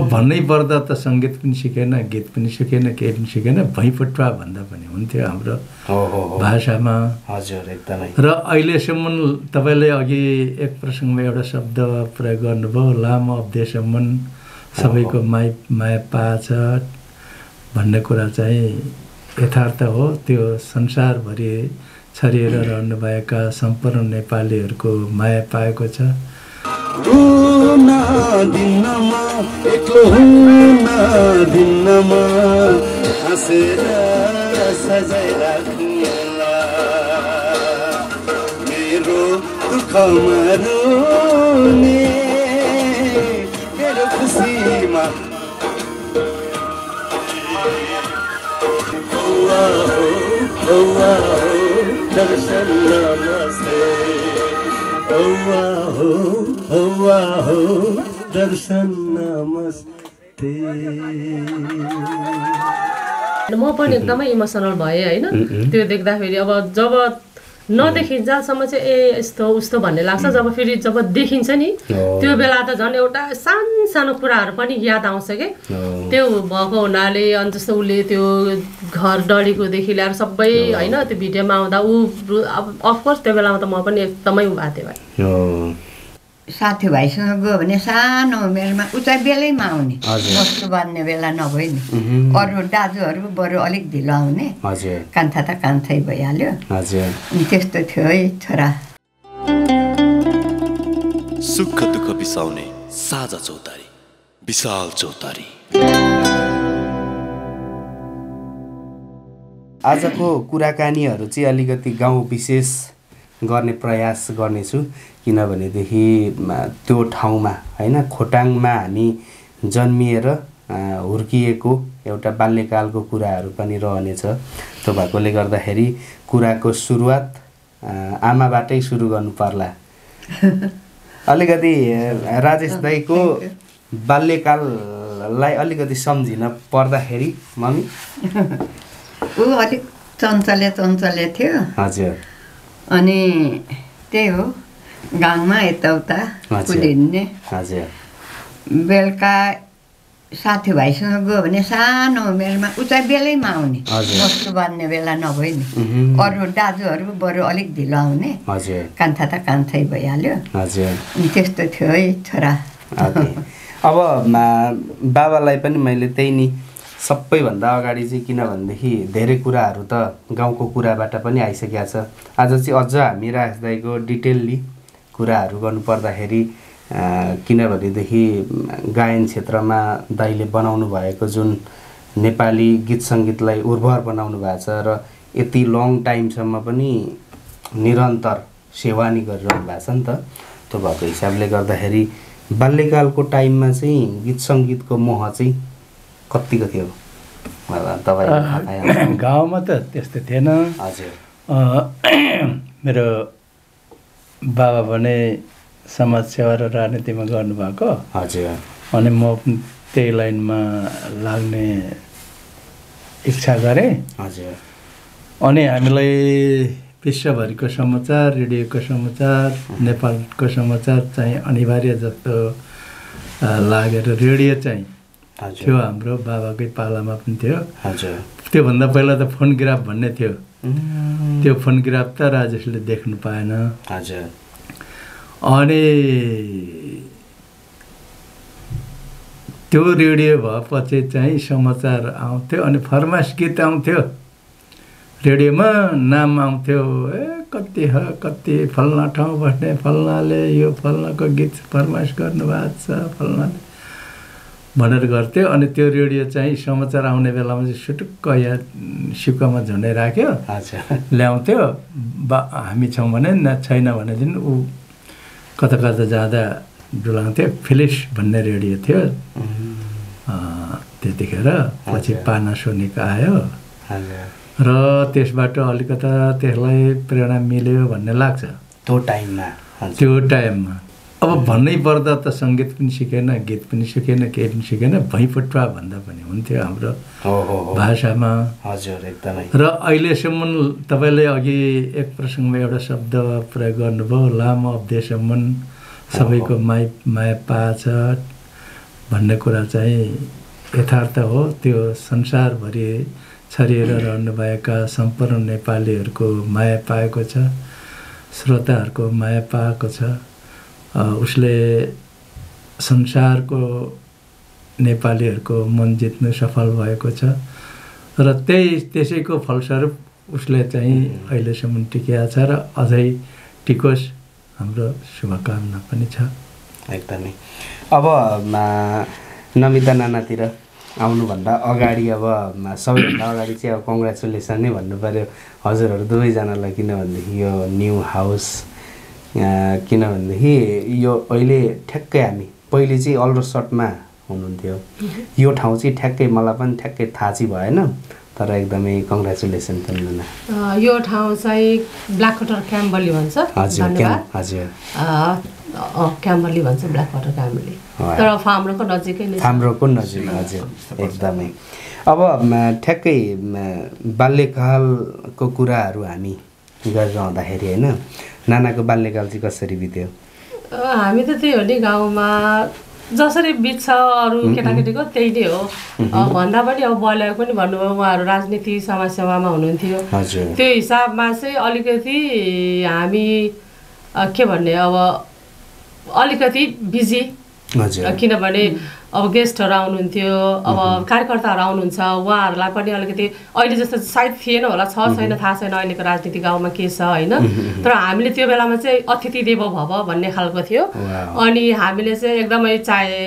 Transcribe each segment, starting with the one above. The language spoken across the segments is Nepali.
अब भन्नै पर्दा त सङ्गीत पनि सिकेन गीत पनि सिकेन केही पनि सिकेन भैँपुट्वा भन्दा पनि हुन्थ्यो हाम्रो भाषामा। हजुर एकदमै। र अहिलेसम्म तपाईँले अघि एक प्रसङ्गमा एउटा शब्द प्रयोग गर्नुभयो लामो अब्देसम्म सबैको माइ माया पाछ भन्ने कुरा चाहिँ यथार्थ हो। त्यो संसारभरि छरिएर रहनुभएका सम्पूर्ण नेपालीहरूको माया पाएको छ। हुन दिनमा एक्लो हुन दिनमा हाँसेर सजाइ राख्नुला मेरो दुःखमा रुने मेरो खुसीमा हौवा हो हौवा हो दर्शन नमस्ते हौवा हो हौवा हो दर्शन नमस्ते। म पनि एकदमै इमोसनल भएँ होइन? त्यो देख्दाखेरि अब जब नदेखिन्जेलसम्म चाहिँ ए यस्तो उस्तो भन्ने लाग्छ। जब फेरि जब देखिन्छ नि त्यो बेला त झन् एउटा सानो सानो कुराहरू पनि याद आउँछ कि? त्यो भएको हुनाले अनि जस्तो उसले त्यो घर डढेकोदेखि लिएर सबै होइन त्यो भिडियोमा आउँदा ऊ अब अफकोर्स त्यो बेलामा त म पनि एकदमै उ भएको थिएँ भाइ। साथीभाइसँग गयो भने सानो उमेरमा उचाइ बेलैमा आउने। वस्तु बाँध्ने बेला नभए नि। अरू दाजुहरू बरु अलिक ढिलो आउने। हजुर। कान्था त कान्थै भइहाल्यो। हजुर। अनि त्यस्तो थियो है छोरा। सुख दुःख बिसाउने साझा चौतारी विशाल चौतारी। आजको कुराकानीहरू चाहिँ अलिकति गाउँ विशेष गर्ने प्रयास गर्नेछु। किनभनेदेखि त्यो ठाउँमा होइन खोटाङमा हामी जन्मिएर हुर्किएको एउटा बाल्यकालको कुराहरू पनि रहनेछ। त्यो भएकोले गर्दाखेरि कुराको सुरुवात आमाबाटै सुरु गर्नु पर्ला। अलिकति राजेश दाईको बाल्यकाललाई अलिकति सम्झिन पर्दाखेरि मम्मी? ऊ अलिक चञ्चले चञ्चले थियो। हजुर। अनि त्यही हो। गाउँमा यताउता। कुदिने बेलुका साथीभाइसँग गयो भने सानो उमेरमा उचाइ बेलैमा आउने। वस्तु बाँध्ने बेला नभए नि। अरू दाजुहरू बरु अलिक ढिलो आउने कान्था त कान्थै भइहाल्यो अनि त्यस्तो थियो है छोरा अब बाबालाई पनि मैले त्यही नि सबैभन्दा अगाडि चाहिँ किनभनेदेखि धेरै कुराहरू त गाउँको कुराबाट पनि आइसकेको छ आज चाहिँ अझ हामी राज दाईको डिटेल्ली कुराहरू गर्नुपर्दाखेरि किनभनेदेखि गायन क्षेत्रमा दाईले बनाउनु भएको जुन नेपाली गीत सङ्गीतलाई उर्वर बनाउनु भएको छ र यति लङ टाइमसम्म पनि निरन्तर सेवा नि गरिरहनु भएको छ नि त त्यो भएको हिसाबले गर्दाखेरि बाल्यकालको टाइममा चाहिँ गीत सङ्गीतको मोह चाहिँ कतिको थियो? पाइहाल्छ। गाउँमा त त्यस्तो थिएन। हजुर। मेरो बाबा भने समाज सेवा र राजनीतिमा गर्नुभएको। हजुर। अनि म पनि त्यही लाइनमा लाग्ने इच्छा गरेँ। हजुर। अनि हामीलाई विश्वभरिको समाचार रेडियोको समाचार नेपालको समाचार चाहिँ अनिवार्य जस्तो लागेर रेडियो चाहिँ थियो हाम्रो बाबाकै पालामा पनि थियो। हजुर। त्योभन्दा पहिला त फोनग्राफ भन्ने थियो। त्यो फोनग्राफ त राजेशले देख्नु पाएन। हजुर। अनि त्यो रेडियो भएपछि चाहिँ समाचार आउँथ्यो अनि फरमाइस गीत आउँथ्यो। रेडियोमा नाम आउँथ्यो ए कति ह कति फल्ना ठाउँ बस्ने फल्नाले यो फल्नाको गीत फरमाइस गर्नुभएको छ फल्नाले। भनेर गर्थ्यो। अनि त्यो रेडियो चाहिँ समाचार आउने बेलामा चाहिँ सुटुक्क या सिक्कामा झुन्डै राख्यो। ल्याउँथ्यो। बा हामी छौँ भने न छैन भनेदेखि ऊ कता कता जाँदा डुलाउँथ्यो फिलिस भन्ने रेडियो थियो। त्यतिखेर पछि पानासोनिक आयो। हजुर र त्यसबाट अलिकता त्यसलाई प्रेरणा मिल्यो भन्ने लाग्छ। त्यो टाइममा। त्यो टाइममा। अब भन्नै पर्दा त सङ्गीत पनि सिकेन गीत पनि सिकेन केही पनि सिकेन भैँपुट्वा भन्दा पनि हुन्थ्यो हाम्रो भाषामा। हजुर एकदमै। र अहिलेसम्म तपाईँले अघि एक प्रसङ्गमा एउटा शब्द प्रयोग गर्नुभयो लामो अब्देसम्म सबैको माइ माया पाछ भन्ने कुरा चाहिँ यथार्थ हो। त्यो संसारभरि छरिएर रहनुभएका सम्पूर्ण नेपालीहरूको माया पाएको छ श्रोताहरूको माया पाएको छ। उसले संसारको नेपालीहरूको मन जित्नु सफल भएको छ। र त्यही त्यसैको फलस्वरूप उसले चाहिँ अहिलेसम्म टिकिया छ र अझै टिकोस् हाम्रो शुभकामना पनि छ। एकदमै। अब नमिता नानातिर आउनुभन्दा अगाडि अब सबैभन्दा अगाडि चाहिँ अब कङ्ग्रेचुलेसन नै भन्नु पऱ्यो हजुरहरू दुवैजनालाई किनभनेदेखि यो न्यू हाउस किनभनेदेखि यो अहिले ठ्याक्कै हामी पहिले चाहिँ अल्ट्रो सटमा हुनुहुन्थ्यो। यो ठाउँ चाहिँ ठ्याक्कै मलाई पनि ठ्याक्कै थाहा चाहिँ भएन तर एकदमै कङ्ग्रेचुलेसन अ, यो ठाउँ चाहिँ ब्ल्याक वाटर क्याम्बली भन्छ। हजुर क्या धन्यवाद हजुर। अ, अ, क्याम्बली भन्छ ब्ल्याक वाटर क्याम्बली। तर फार्मरको नजिकै। हाम्रोको नजिक हजुर एकदमै। अब ठ्याक्कै बाल्यकालको कुराहरू हामी गरिरहँदाखेरि होइन नानाको बाल्यकाल चाहिँ कसरी बित्यो? हामी त त्यही हो नि गाउँमा जसरी बित्छ अरू केटाकेटीको त्यही नै हो। भन्दा पनि अब बल्याएको पनि भन्नुभयो उहाँहरू राजनीति समाजसेवामा हुनुहुन्थ्यो। त्यो हिसाबमा चाहिँ अलिकति हामी के भन्ने अब अलिकति बिजी। किनभने अब गेस्टहरू आउनुहुन्थ्यो अब कार्यकर्ताहरू आउनुहुन्छ उहाँहरूलाई पनि अलिकति अहिले जस्तो सायद थिएन होला छ छैन थाहा छैन अहिलेको राजनीति गाउँमा के छ होइन? तर हामीले त्यो बेलामा चाहिँ अतिथि देव भव भन्ने खालको थियो। अनि हामीले चाहिँ एकदमै चाहे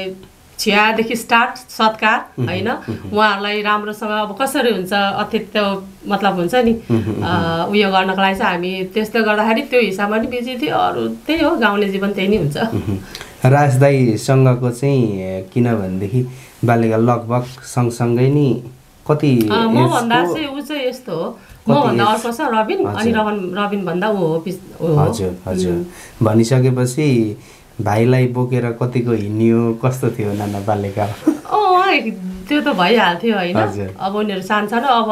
छियादेखि स्टार्ट सत्कार होइन? उहाँहरूलाई राम्रोसँग अब कसरी हुन्छ अतिथ्य मतलब हुन्छ नि उयो गर्नको लागि चाहिँ हामी त्यस्तो गर्दाखेरि त्यो हिसाबमा नि बिजी थियो अरू त्यही हो गाउँले जीवन त्यही नै हुन्छ। राज दाईसँगको चाहिँ किनभनेदेखि बाल्यकाल लगभग सँगसँगै नि कति मभन्दा चाहिँ ऊ चाहिँ यस्तो हो मभन्दा? अर्को छ रबिन अनि। रबिन भन्दा ऊ हो हजुर हजुर भनिसकेपछि भाइलाई बोकेर कतिको हिँड्यो कस्तो थियो नाना बाल्यकाल त्यो त भइहाल्थ्यो होइन। अब उनीहरू सानो सानो अब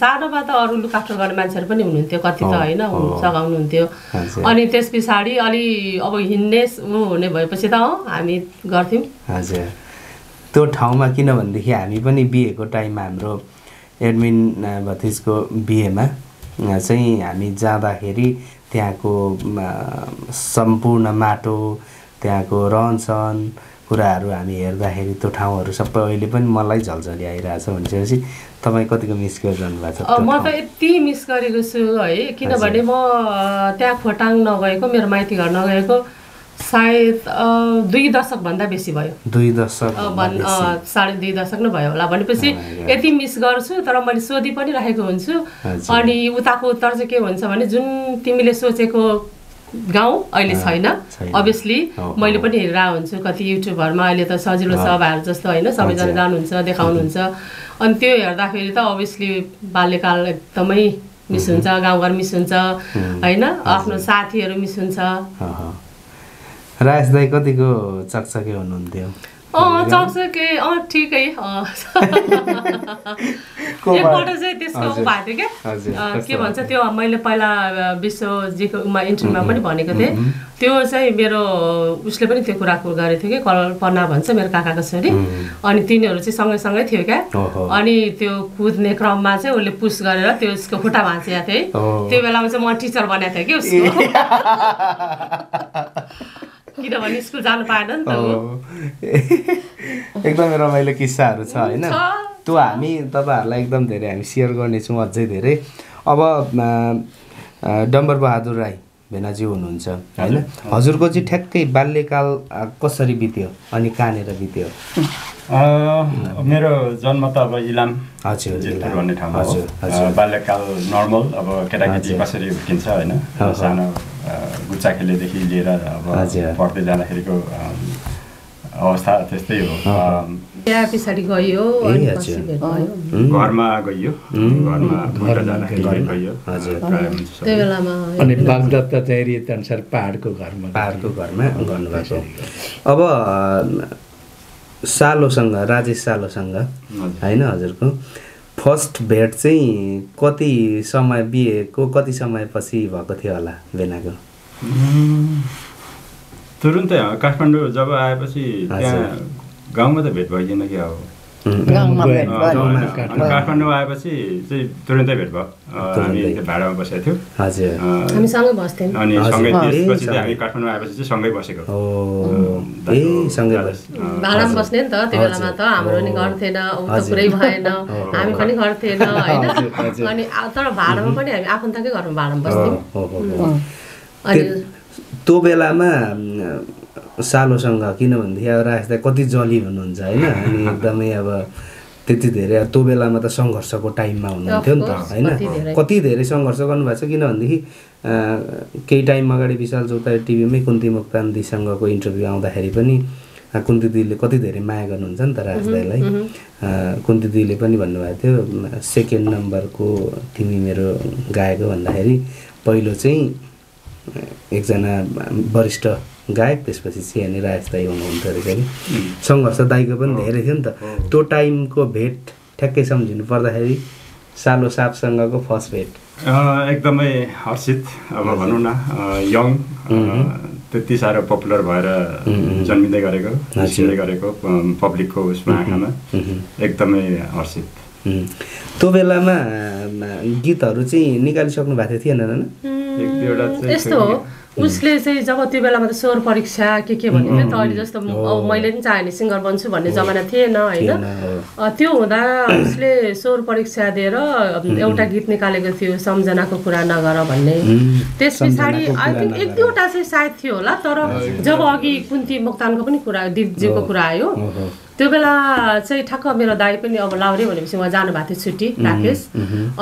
सानोमा त अरू लुकाफर गर्ने मान्छेहरू पनि हुनुहुन्थ्यो कति त होइन। सघाउनुहुन्थ्यो। अनि त्यस पछाडि अलि अब हिँड्ने ऊ हुने भएपछि त हामी गर्थ्यौँ हजुर त्यो ठाउँमा किनभनेदेखि हामी पनि बिहेको टाइममा हाम्रो एडमिन भतिजको बिहेमा चाहिँ हामी जाँदाखेरि त्यहाँको सम्पूर्ण माटो त्यहाँको रहनसहन कुराहरू हामी हेर्दाखेरि त्यो ठाउँहरू सबै अहिले पनि मलाई झल्झली आइरहेछ भनिसकेपछि तपाईँ कतिको मिस गरिरहनु भएको छ म त? यति मिस गरेको छु है किनभने म त्यहाँ खोटाङ नगएको मेरो माइती घर नगएको सायद दुई दशकभन्दा बेसी भयो दुई दशक साढे दुई दशक नै भयो होला भनेपछि Oh. यति मिस गर्छु तर मैले सोधि पनि राखेको हुन्छु। अनि उताको उत्तर चाहिँ के हुन्छ भने जुन तिमीले सोचेको गाउँ अहिले छैन। अभियसली मैले। पनि हेरेर हुन्छु कति युट्युबहरूमा अहिले त सजिलो छ। भाइहरू जस्तो होइन सबैजना। जानुहुन्छ देखाउनुहुन्छ अनि त्यो हेर्दाखेरि त अभियसली बाल्यकाल एकदमै मिस हुन्छ गाउँघर मिस हुन्छ होइन आफ्नो साथीहरू मिस हुन्छ। राज दाई कतिको चकचके हुनुहुन्थ्यो अँ चक्चके अँ। ठिकै एकपल्ट चाहिँ त्यसको। भएको थियो क्या? के भन्छ त्यो मैले पहिला अ, विश्वजीकोमा इन्टरभ्यूमा पनि भनेको थिएँ। त्यो चाहिँ मेरो उसले पनि त्यो कुरा गरेको थियो कि कल्पना भन्छ मेरो काकाको छोरी। अनि तिनीहरू चाहिँ सँगै सँगै थियो क्या। अनि त्यो कुद्ने क्रममा चाहिँ उसले पुस गरेर त्यो उसको खुट्टा भाँचिएको थियो है। त्यो बेलामा चाहिँ म टिचर बनाएको थिएँ कि उसको। किनभने स्कुल जानु पाएन नि त एकदमै रमाइलो किस्साहरू छ होइन। त्यो हामी तपाईँहरूलाई एकदम धेरै हामी सेयर गर्नेछौँ अझै धेरै। अब डम्बर बहादुर राई भेनाज्यू हुनुहुन्छ होइन? हजुरको चाहिँ ठ्याक्कै बाल्यकाल कसरी बित्यो अनि कहाँनिर बित्यो? मेरो जन्म त अब इलाम हजुर, जितपुर। भन्ने ठाउँमा हो। बाल्यकाल नर्मल अब केटाकेटी। कसरी हुर्किन्छ होइन। सानो गुच्चा खेलेदेखि लिएर अब। पढ्दै जाँदाखेरिको अवस्था त्यस्तै हो। अम, त्यहाँ पछाडि गयो घरमा गइयो। घरमा। गइयो। बेलामा अनि बागदत्त चाहिँ पाहाडको घरमा पाहाडको घरमा गर्नुभएको। अब सालोसँग राजेश सालोसँग। होइन हजुरको फर्स्ट भेट चाहिँ कति समय बिहेको कति समयपछि भएको थियो होला बेनाको तुरुन्तै काठमाडौँ जब आएपछि। त्यहाँ गाउँमा त भेट भइदिएन कि अब गाउँमा भेट भयो। काठमाडौँ आएपछि चाहिँ तुरन्तै भेट भयो। हामी भाडामा बसेको थियौँ। हजुर। अँ, हामी सँगै बस्थ्यौँ। अनि। सँगै त्यसपछि चाहिँ हामी। काठमाडौँ आएपछि चाहिँ सँगै बसेको। भाडामा बस्ने नि त त्यो बेलामा त हाम्रो नि घर थिएन पुरै भएन हामी पनि घर थिएन होइन। अनि तर भाडामा पनि हामी आफन्तकै घरमा भाडामा बस्थ्यौँ। अनि त्यो बेलामा सालोसँग किनभनेदेखि अब राजदा कति जली हुनुहुन्छ होइन? अनि एकदमै अब त्यति धेरै त्यो बेलामा त सङ्घर्षको टाइममा हुनुहुन्थ्यो नि त होइन? कति धेरै। सङ्घर्ष गर्नुभएको छ? किनभनेदेखि केही टाइम अगाडि विशाल चौतारी टिभीमै कुन्ती मोक्तान दिसँगको इन्टरभ्यू आउँदाखेरि पनि कुन्ती दिदीले कति धेरै माया गर्नुहुन्छ नि त राजदाईलाई। कुन्ती दिदीले पनि भन्नुभएको थियो सेकेन्ड नम्बरको तिमी मेरो गाएको भन्दाखेरि पहिलो चाहिँ एकजना वरिष्ठ गायक त्यसपछि सियानी राज दाई हुनुहुन्थ्यो रहेछ कि सङ्घर्ष दाईको पनि धेरै थियो नि त। त्यो टाइमको भेट ठ्याक्कै सम्झिनु पर्दाखेरि सालो सापसँगको फर्स्ट भेट। अँ, एकदमै हर्षित अब भनौँ न यङ त्यति साह्रो पपुलर भएर जन्मिँदै गरेको निस्किँदै गरेको पब्लिकको उसमा आँखामा। एकदमै हर्षित. त्यो बेलामा गीतहरू चाहिँ निकालिसक्नु भएको थियो थिएन यस्तो हो। उसले चाहिँ जब त्यो बेलामा त स्वर परीक्षा के के भन्ने थियो त अहिले जस्तो अब मैले पनि चाहेँ भने सिङ्गर बन्छु भन्ने जमाना थिएन होइन? त्यो हुँदा उसले स्वर परीक्षा दिएर एउटा गीत निकालेको थियो सम्झनाको कुरा नगर भन्ने। त्यस पछाडि आई थिङ्क एक। दुईवटा चाहिँ सायद थियो होला तर जब अघि कुन्ती मोक्तानको पनि कुरा दिदीजीको कुरा आयो। त्यो बेला चाहिँ ठ्याक्क मेरो दाई पनि अब लाउरे भनेपछि उहाँ जानुभएको थियो छुट्टी राकेश।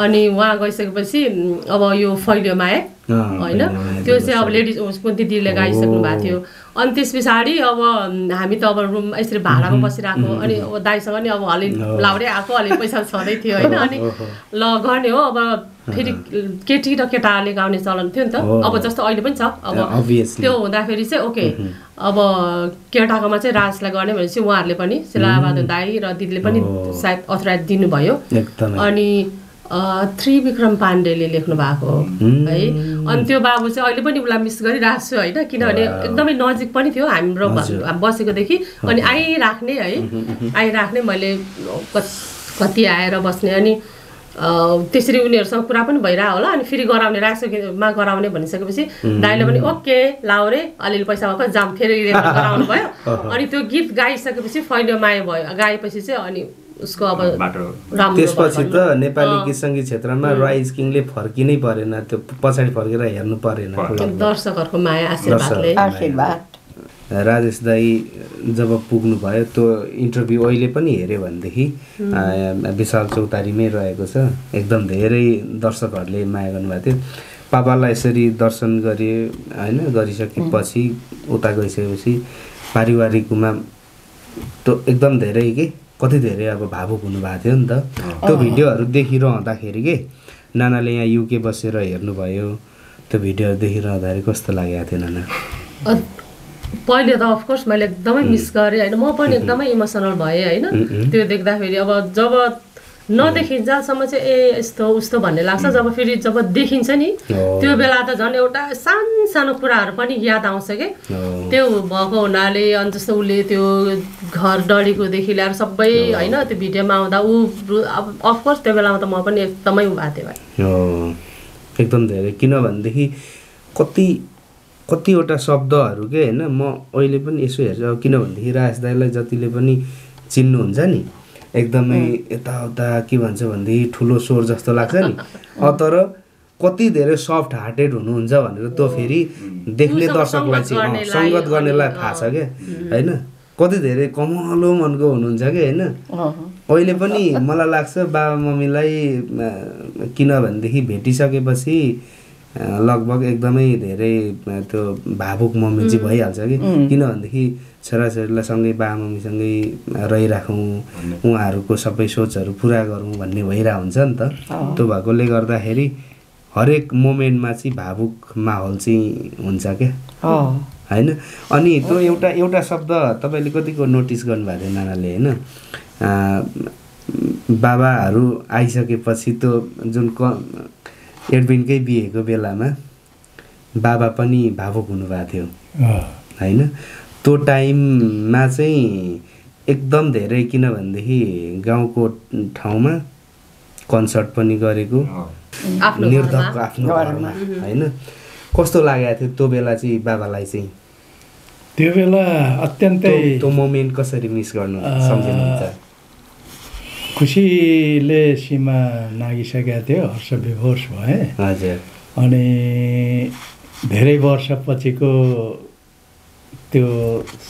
अनि उहाँ गइसकेपछि अब यो फैलियोमा आए अँ, होइन? त्यो चाहिँ अब लेडिज उसको दिदीले गाइसक्नु भएको थियो। अनि त्यस पछाडि अब हामी त अब रुम यसरी भाडामा बसिरहेको अनि अब दाईसँग नि अब अलि लाउरे आएको अलि पैसा छँदै थियो होइन। अनि ल गर्ने हो अब फेरि केटी र केटाले गाउने चलन थियो नि त। अब जस्तो अहिले पनि छ। अब. त्यो हुँदाखेरि चाहिँ ओके अब केटाकोमा चाहिँ राजलाई गर्ने भनेपछि उहाँहरूले पनि शिलाबहादुर दाई र दिदीले पनि। सायद अथराइज दिनुभयो। अनि त्रिविक्रम पाण्डेले लेख्नु भएको हो है। अनि त्यो बाबु चाहिँ अहिले पनि उसलाई मिस गरिरहेको छु होइन? किनभने एकदमै नजिक पनि थियो हाम्रो बसेकोदेखि अनि आइराख्ने है। आइराख्ने मैले कति आएर बस्ने। अनि त्यसरी उनीहरूसँग कुरा पनि भइरह होला। अनि फेरि गराउने रासोमा गराउने भनिसकेपछि दाइले पनि ओके लाउरे अलिअलि पैसा भएको जाम। फेरि गराउनु भयो। अनि त्यो गीत गाइसकेपछि फैलो माया भयो गाएपछि चाहिँ अनि उसको अब त्यसपछि त। नेपाली गीत सङ्गीत क्षेत्रमा राइज किङले फर्किनै परेन त्यो पछाडि फर्केर हेर्नु परेन। दर्शकहरूको माया। आशीर्वाद। राजेश दाई जब पुग्नु भयो त्यो इन्टरभ्यू अहिले पनि हेऱ्यो भनेदेखि विशाल चौतारीमै रहेको छ। एकदम धेरै दर्शकहरूले माया गर्नुभएको थियो। पापालाई यसरी दर्शन गरे होइन गरिसकेपछि उता गइसकेपछि पारिवारिकमा त्यो एकदम धेरै के कति धेरै अब भावुक हुनुभएको थियो नि त। त्यो भिडियोहरू देखिरहँदाखेरि के नानाले यहाँ युके बसेर हेर्नुभयो। त्यो भिडियोहरू देखिरहँदाखेरि कस्तो लागेको थियो नाना? पहिले त अफकोर्स मैले एकदमै मिस गरेँ होइन? म पनि एकदमै इमोसनल भएँ होइन? त्यो देख्दाखेरि अब जब नदेखिन्जेलसम्म चाहिँ ए यस्तो उस्तो भन्ने लाग्छ। जब फेरि जब देखिन्छ नि। त्यो बेला त झन् एउटा सानो सानो कुराहरू पनि याद आउँछ कि। त्यो भएको हुनाले अनि जस्तो उसले त्यो घर डढीकोदेखि ल्याएर सबै होइन त्यो भिडियोमा आउँदा ऊ अब अफकोर्स त्यो बेलामा त म पनि एकदमै उ भएको थिएँ भाइ। एकदम धेरै। किनभनेदेखि कति कतिवटा शब्दहरू के होइन म अहिले पनि यसो हेर्छु। अब किनभनेदेखि राज दाईलाई जतिले पनि चिन्नुहुन्छ नि एकदमै यताउता के भन्छ भनेदेखि ठुलो स्वर जस्तो लाग्छ नि। तर कति धेरै सफ्ट हार्टेड हुनुहुन्छ भनेर त्यो फेरि देख्ने दर्शकलाई चाहिँ सङ्गत गर्नेलाई थाहा छ क्या। होइन? कति धेरै कमलो मनको हुनुहुन्छ कि होइन? अहिले पनि मलाई लाग्छ बाबा मम्मीलाई किनभनेदेखि भेटिसकेपछि लगभग एकदमै धेरै त्यो भावुक मम्मी चाहिँ भइहाल्छ कि। किनभनेदेखि छोराछोरीलाई सँगै बाबा मम्मीसँगै रहिराखौँ उहाँहरूको सबै सोचहरू पुरा गरौँ भन्ने भइरहेको हुन्छ नि त। त्यो भएकोले गर्दाखेरि हरेक मोमेन्टमा चाहिँ भावुक माहौल चाहिँ हुन्छ क्या। हो होइन? अनि त्यो एउटा एउटा शब्द तपाईँले कतिको नोटिस गर्नुभएको थियो नानाले होइन? बाबाहरू आइसकेपछि त्यो जुन क एडविनकै बिहेको बेलामा बाबा पनि भावुक हुनुभएको थियो। होइन? त्यो टाइममा चाहिँ एकदम धेरै किनभनेदेखि गाउँको ठाउँमा कन्सर्ट पनि गरेको। आफ्नो निर्धक्क। आफ्नो घरमा। होइन? कस्तो लागेको थियो त्यो बेला चाहिँ बाबालाई चाहिँ? त्यो बेला अत्यन्तै त्यो त्यो मोमेन्ट कसरी मिस गर्नु सम्झिनुहुन्छ? खुसीले सीमा नागिसकेका थियो हर्ष विभोर्स भए हजुर। अनि धेरै वर्षपछिको त्यो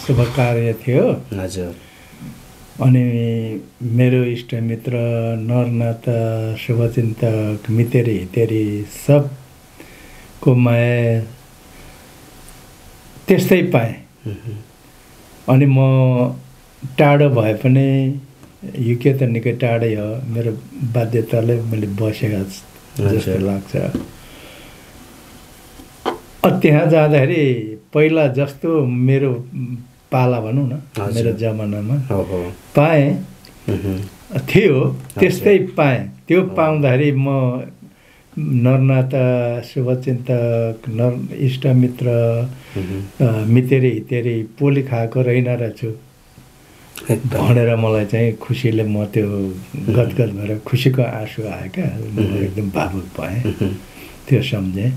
शुभ कार्य थियो। हजुर। अनि मेरो इष्टमित्र नरनाथ शुभचिन्तक मितेरी हितेरी सबको माया त्यस्तै पाएँ। अनि म टाढो भए पनि युके त निकै टाढै हो। मेरो बाध्यताले मैले बसेका जस्तो। लाग्छ। त्यहाँ जाँदाखेरि पहिला जस्तो मेरो पाला भनौँ न। मेरो जमानामा। पाएँ। थियो त्यस्तै पाएँ। त्यो पाउँदाखेरि म नरनाथ शुभचिन्तक नर इष्टमित्र मितेरी हितेरी पोली खाएको रहेन रहेछु भनेर मलाई चाहिँ खुसीले म त्यो गदगद भएर खुसीको आँसु आयो क्या एकदम भावुक भएँ। त्यो सम्झेँ।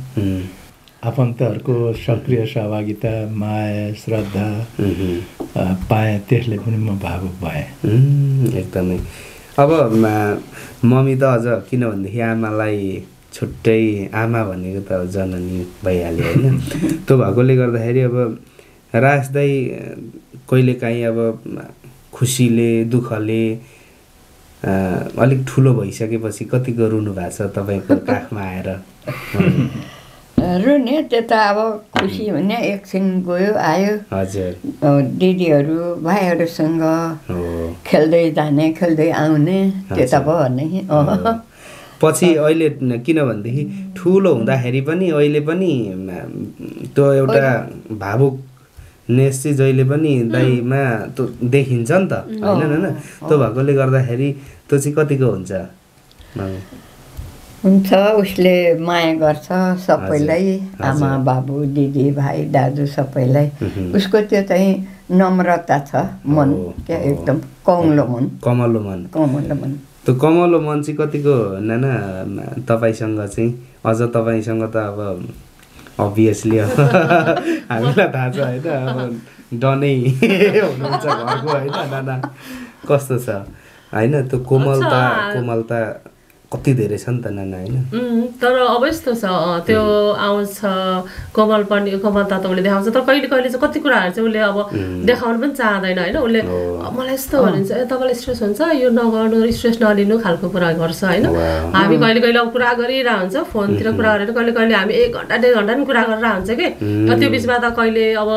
आफन्तहरूको सक्रिय सहभागिता माया श्रद्धा पाएँ त्यसले पनि म भावुक भएँ। एकदमै। अब मम्मी त अझ किनभनेदेखि आमालाई छुट्टै आमा भनेको त अब जननी भइहाल्यो होइन। त्यो भएकोले गर्दाखेरि अब राज दाई कहिलेकाहीँ अब खुसीले दुःखले अ, अलिक ठुलो भइसकेपछि कतिको रुनु भएको छ तपाईँको काखमा आएर? रुने त्यो त अब खुसी हुने एकछिन गयो आयो। हजुर। दिदीहरू भाइहरूसँग खेल्दै जाने खेल्दै आउने त्यो त हजुर। भयो नि। पछि अहिले किनभनेदेखि ठुलो हुँदाखेरि पनि अहिले पनि त्यो एउटा भावुकनेस चाहिँ जहिले पनि दाइमा त्यो देखिन्छ नि त। होइन होइन त्यो भएकोले गर्दाखेरि त्यो चाहिँ कतिको हुन्छ? हुन्छ उसले माया गर्छ सबैलाई। आमा बाबु दिदी भाइ दाजु सबैलाई। उसको त्यो चाहिँ नम्रता छ मन क्या। एकदम कौलो मन कमलो मन कमलो मन त्यो कमलो मन चाहिँ कतिको नाना तपाईँसँग चाहिँ अझ तपाईँसँग त अब अभियसली अब हामीलाई थाहा छ होइन अब डनै हुनुहुन्छ घरको होइन नाना कस्तो छ होइन त्यो कोमलता। कोमलता कति धेरै छ नि त नाना होइन? तर अब यस्तो छ त्यो आउँछ कमल पनि कमलता त उसले देखाउँछ। तर कहिले कहिले चाहिँ कति कुराहरू चाहिँ उसले अब देखाउनु पनि चाहँदैन होइन? उसले हो। "अ, मलाई यस्तो भनिन्छ ए तपाईँलाई स्ट्रेस हुन्छ? यो नगर्नु स्ट्रेस नलिनु खालको कुरा गर्छ होइन। हामी कहिले कहिले अब कुरा गरिरहेको हुन्छ फोनतिर कुरा गरेर कहिले कहिले हामी एक घन्टा डेढ घन्टा पनि कुरा गरेर हुन्छ कि। त्यो बिचमा त कहिले अब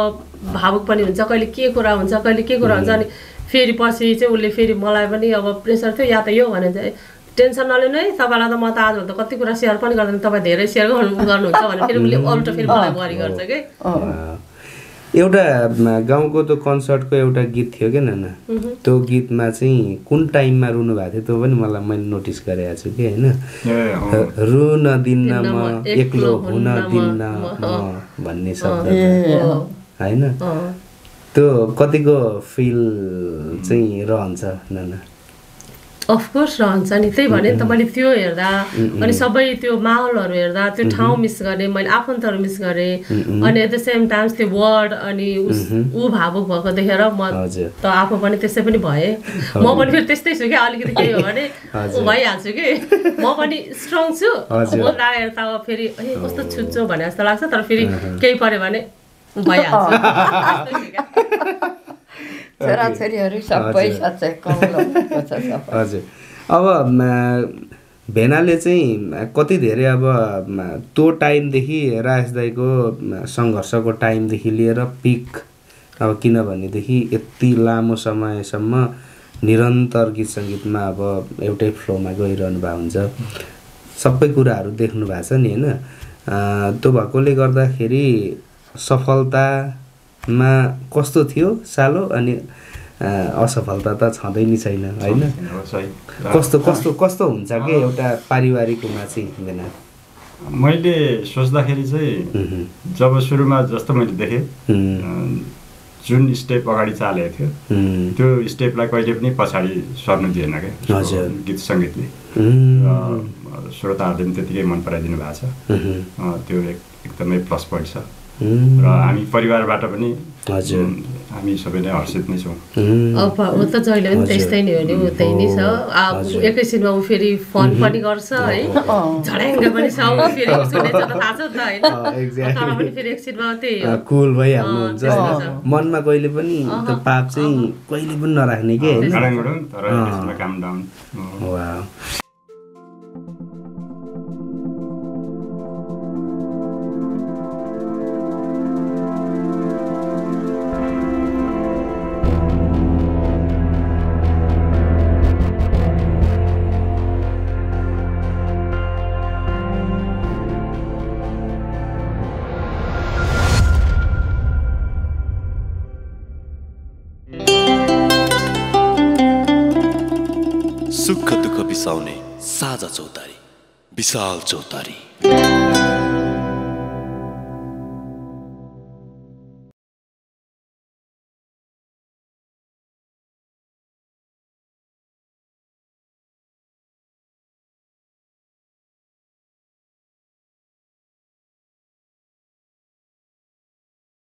भावुक पनि हुन्छ कहिले के कुरा हुन्छ कहिले के कुरा हुन्छ अनि फेरि पछि चाहिँ उसले फेरि मलाई पनि अब प्रेसर थियो या त यो भने चाहिँ टेन्सन नलिनु है तपाईँलाई त म त आजभन्दा कति कुरा सेयर पनि गर्दैन तपाईँ धेरै सेयर गर्नु गर्नुहुन्छ भने फेरि उसले अल्टो फेरि मलाई बरी गर्छ कि। एउटा गाउँको त्यो कन्सर्टको एउटा गीत थियो क्या नाना? त्यो गीतमा चाहिँ कुन टाइममा रुनु भएको थियो त्यो पनि मलाई मैले नोटिस गरेको छु कि होइन। रुन दिन्न म एक्लो हुन दिन्न म, भन्ने शब्द। होइन। त्यो कतिको फिल चाहिँ रहन्छ नाना? अफकोर्स रहन्छ नि त्यही भने नि त मैले त्यो हेर्दा अनि सबै त्यो माहौलहरू हेर्दा त्यो ठाउँ मिस गरेँ मैले आफन्तहरू मिस गरेँ अनि एट द सेम टाइम्स त्यो वर्ड अनि उस ऊ भावुक भएको देखेर म। त आफू पनि त्यसै पनि भएँ। म पनि फेरि त्यस्तै छु क्या अलिकति केही हो भने। ऊ भइहाल्छु कि। म पनि स्ट्रङ छु। बोल्दा हेर्दा अब फेरि ए कस्तो छुच्चो भने जस्तो लाग्छ तर फेरि केही पऱ्यो भने भइहाल्छ। छोराछोरीहरू सबै हजुर। अब भेनाले चाहिँ कति धेरै अब त्यो टाइमदेखि राज दाईको सङ्घर्षको टाइमदेखि लिएर पिक अब किनभनेदेखि यति लामो समयसम्म निरन्तर गीत सङ्गीतमा अब एउटै फ्लोमा गइरहनु भएको हुन्छ सबै कुराहरू देख्नु भएको छ नि होइन त्यो भएकोले गर्दाखेरि सफलतामा कस्तो थियो? सालो अनि असफलता त छँदै नि छैन होइन? कस्तो कस्तो कस्तो हुन्छ कि एउटा पारिवारिकमा चाहिँ हुँदैन? मैले सोच्दाखेरि चाहिँ जब सुरुमा जस्तो मैले देखेँ जुन स्टेप अगाडि चालेको थियो त्यो स्टेपलाई कहिले पनि पछाडि सर्नु दिएन क्या गीत सङ्गीतले। श्रोताहरूले पनि त्यतिकै मन पराइदिनु भएको छ। त्यो एक एकदमै प्लस पोइन्ट छ। र हामी परिवारबाट पनि हजुर। हामी सबै नै हर्षित नै छौँ। अब ऊ त जहिले पनि। त्यस्तै नै हो नि ऊ त्यही नै छ। अब। एकैछिनमा ऊ फेरि फन पनि गर्छ है। झड्याङ्ग पनि छ ऊ फेरि थाहा छ नि त होइन. तर पनि फेरि एकछिनमा त्यही कुल भइहाल्नुहुन्छ। मनमा कहिले पनि त्यो पाप चाहिँ कहिले पनि नराख्ने के होइन? बिसाउने साझा चौतारी विशाल चौतारी।